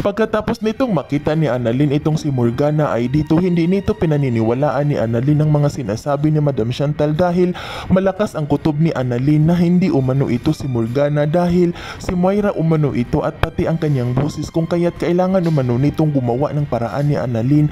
Pagkatapos nitong makita ni Annalyn itong si Morgana ay dito hindi nito pinaniniwalaan ni Annalyn ang mga sinasabi ni Madam Chantal dahil malakas ang kutob ni Annalyn na hindi umano ito si Morgana dahil si Moira umano ito at pati ang kanyang boses kung kaya't kailangan umano nitong gumawa ng paraan ni Annalyn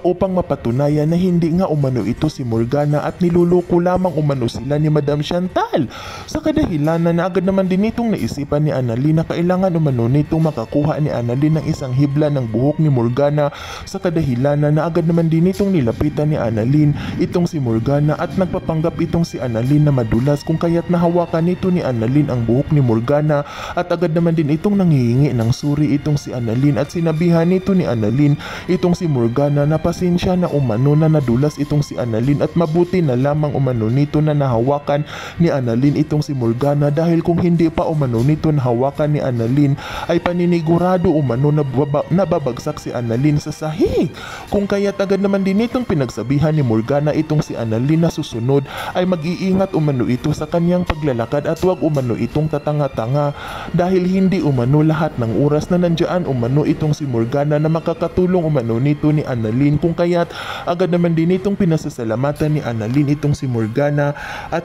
upang mapatunayan na hindi nga umano ito si Morgana at niluloko lamang umano sila ni Madam Chantal. Sa kadahilanan na agad naman din itong naisipan ni Annalyn na kailangan umano nitong makakuha ni Annalyn ng isang hibla ng buhok ni Morgana sa kadahilanan na agad naman din itong nilapitan ni Annalyn. Itong si Morgana at nagpapanggap itong si Annalyn na madulas kung kaya't nahawakan nito ni Annalyn ang buhok ni Morgana. At agad naman din itong nangihingi ng suri itong si Annalyn at sinabihan nito ni Annalyn itong si Morgana na pasensya na umano na nadulas itong si Annalyn at mabuti na lamang umano nito na nahawakan ni Annalyn itong si Morgana dahil kung hindi pa umano nito nahawakan ni Annalyn ay paninigurado umano na baba- nababagsak si Annalyn sa sahig. Kung kaya't agad naman din itong pinagsabihan ni Morgana itong si Annalyn na susunod ay mag-iingat umano ito sa kanyang paglalakad at huwag umano itong tatanga-tanga dahil hindi umano lahat ng oras na nandyan umano itong si Morgana na makakatulong umano nito ni Annalyn kung kaya't agad naman din itong pinasasalamatan ni Annalyn itong si Morgana at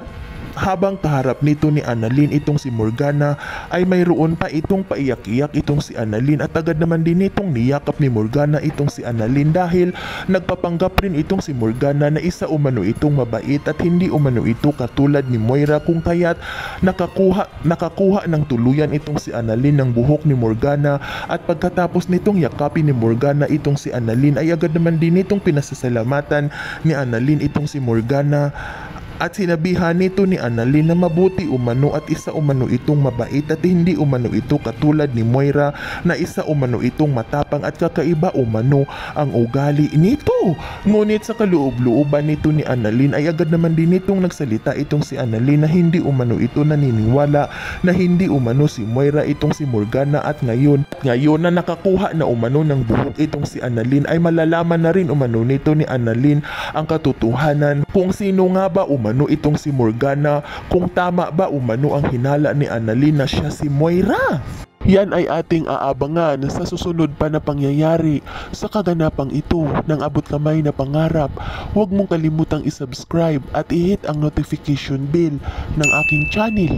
habang kaharap nito ni Annalyn itong si Morgana ay mayroon pa itong paiyak-iyak itong si Annalyn at agad naman din itong niyakap ni Morgana itong si Annalyn dahil nagpapanggap rin itong si Morgana na isa umano itong mabait at hindi umano ito katulad ni Moira kung kaya't nakakuha, nakakuha ng tuluyan itong si Annalyn ng buhok ni Morgana at pagkatapos nitong yakapin ni Morgana itong si Annalyn ay agad naman din itong pinasasalamatan ni Annalyn itong si Morgana at sinabihan nito ni Annalyn na mabuti umano at isa umano itong mabait at hindi umano ito katulad ni Moira na isa umano itong matapang at kakaiba umano ang ugali nito. Ngunit sa kaloob-looban nito ni Annalyn ay agad naman din itong nagsalita itong si Annalyn na hindi umano ito naniniwala na hindi umano si Moira itong si Morgana at ngayon ngayon na nakakuha na umano ng buhok itong si Annalyn ay malalaman na rin umano nito ni Annalyn ang katotohanan kung sino nga ba umano itong si Morgana kung tama ba umano ang hinala ni Annalyn na siya si Moira. Yan ay ating aabangan sa susunod pa na pangyayari sa kaganapang ito ng abot kamay na pangarap. Huwag mong kalimutang isubscribe at i-hit ang notification bell ng aking channel.